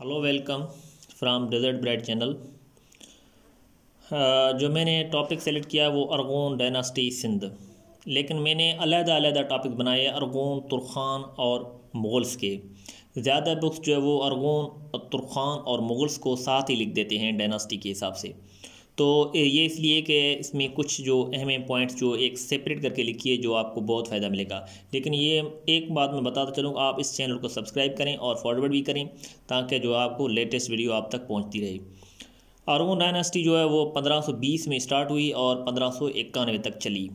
Hello, welcome from desert bread channel. जो मैंने topic select किया वो अरगोन डायनास्टी सिंध। लेकिन मैंने अलग अलग टॉपिक बनाए अरगोन, तुरखान और मुग़ल्स के। ज़्यादा बुक्स जो है वो अरगोन, तुरखान और मुग़ल्स को साथ ही लिख देते हैं डायनास्टी के हिसाब से। तो ये इसलिए कि इसमें कुछ जो अहम पॉइंट्स जो एक सेपरेट करके लिखिए जो आपको बहुत फ़ायदा मिलेगा। लेकिन ये एक बात मैं बताता चलूँ, आप इस चैनल को सब्सक्राइब करें और फॉरवर्ड भी करें ताकि जो आपको लेटेस्ट वीडियो आप तक पहुँचती रहे। आरोन डायनास्टी जो है वो 1520 में स्टार्ट हुई और पंद्रह तक चली।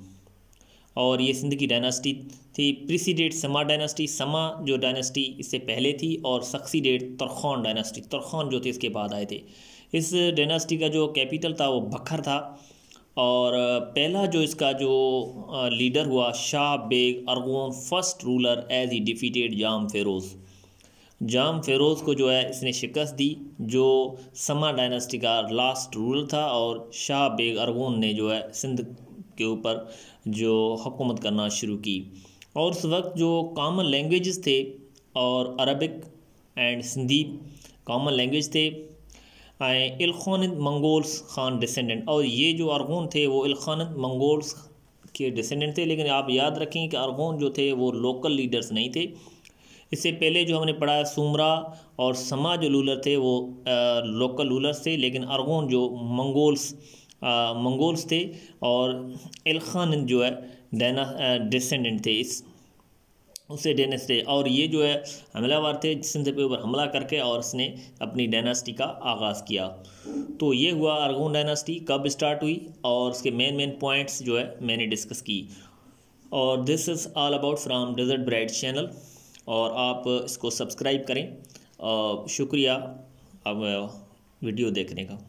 और ये सिंध की डायनास्टी थी। प्रीसीडेट समा डायनास्टी समा जो डायनास्टी इससे पहले थी और सक्सीडेट तरखान डायनास्टी तरखान जो थे इसके बाद आए थे। इस डायनास्टी का जो कैपिटल था वो बखर था और पहला जो इसका जो लीडर हुआ Shah Beg Arghun first ruler as he defeated Jam Feroz. Jam Feroz को जो है इसने शिकस्त दी, जो समा डायनास्टी का लास्ट रूलर था और शाह बेग अरगोन ने जो है सिंध के ऊपर जो हुकूमत करना शुरू की। और उस वक्त जो कॉमन लैंग्वेजेस थे और Arabic and Sindhi common language थे इलखान मंगोल्स खान डिसेंडेंट और ये जो अरगोन थे वो इलखान मंगोल्स के डिसेंडेंट थे। लेकिन आप याद रखें कि अरगोन जो थे वो लोकल लीडर्स नहीं थे। इससे पहले जो हमने पढ़ा सुमरा और समा जो रूलर थे वो आ, लोकल रूलर्स थे। लेकिन अरगोन जो मंगोल्स मंगोल्स थे और इलखान जो है, डैना डिसेंडेंट थे इस, उसे डेनेस्टी और ये जो है, हमलावर थे सिंध पे ऊपर हमला करके और उसने अपनी डायनास्टी का आगाज़ किया। तो ये हुआ अरगोन डायनास्टी कब स्टार्ट हुई और उसके मेन मेन पॉइंट्स जो है, मैंने डिस्कस की। और this is all about from desert bright channel और आप इसको सब्सक्राइब करें। शुक्रिया, अब वीडियो देखने का।